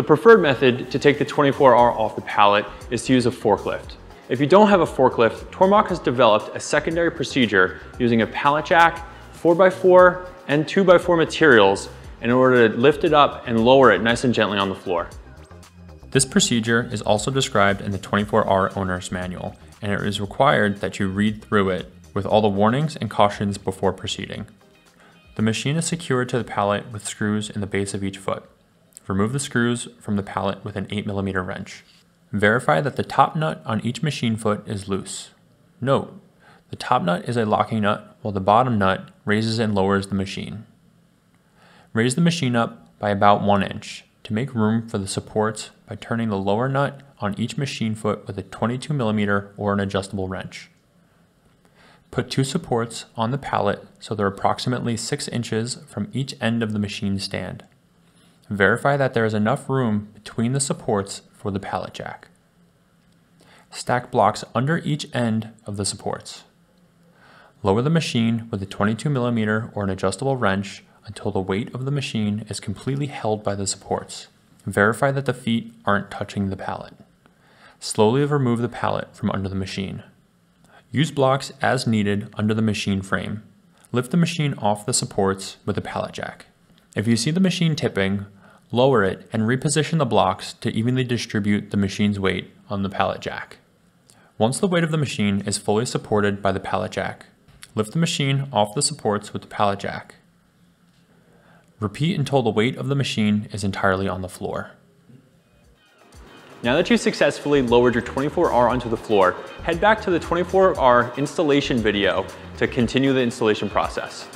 The preferred method to take the 24R off the pallet is to use a forklift. If you don't have a forklift, Tormach has developed a secondary procedure using a pallet jack, 4x4, and 2x4 materials in order to lift it up and lower it nice and gently on the floor. This procedure is also described in the 24R owner's manual, and it is required that you read through it with all the warnings and cautions before proceeding. The machine is secured to the pallet with screws in the base of each foot. Remove the screws from the pallet with an 8mm wrench. Verify that the top nut on each machine foot is loose. Note, the top nut is a locking nut while the bottom nut raises and lowers the machine. Raise the machine up by about 1 inch to make room for the supports by turning the lower nut on each machine foot with a 22mm or an adjustable wrench. Put two supports on the pallet so they're approximately 6 inches from each end of the machine stand. Verify that there is enough room between the supports for the pallet jack. Stack blocks under each end of the supports. Lower the machine with a 22mm or an adjustable wrench until the weight of the machine is completely held by the supports. Verify that the feet aren't touching the pallet. Slowly remove the pallet from under the machine. Use blocks as needed under the machine frame. Lift the machine off the supports with a pallet jack. If you see the machine tipping, lower it and reposition the blocks to evenly distribute the machine's weight on the pallet jack. Once the weight of the machine is fully supported by the pallet jack, Lift the machine off the supports with the pallet jack. Repeat until the weight of the machine is entirely on the floor. Now that you've successfully lowered your 24R onto the floor, head back to the 24R installation video to continue the installation process.